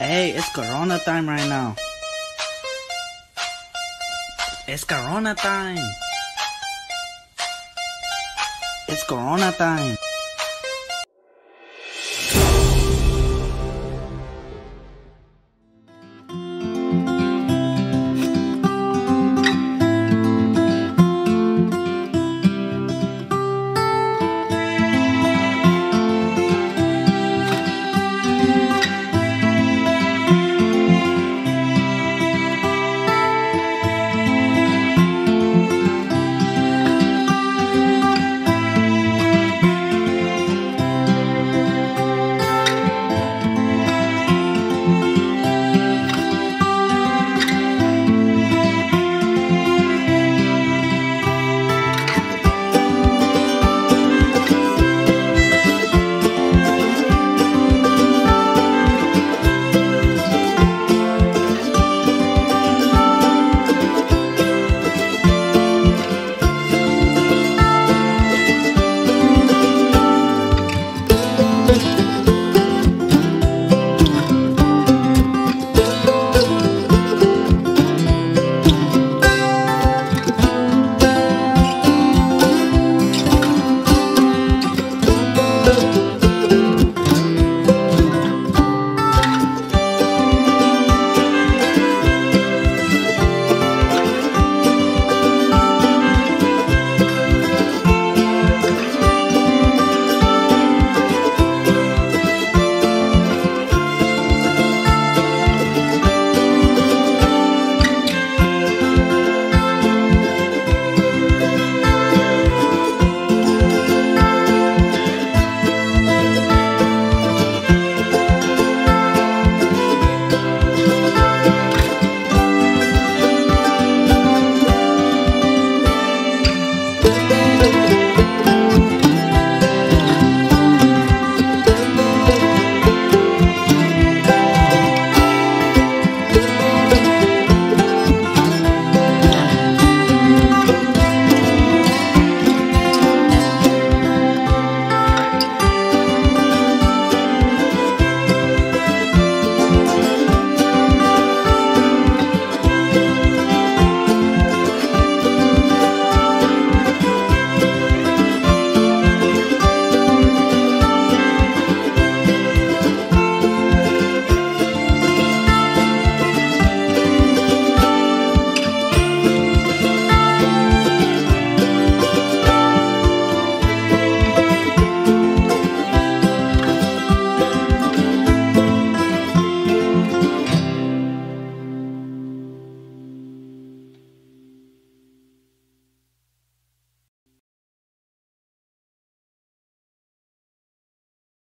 Hey, it's Corona time right now. It's Corona time. It's Corona time.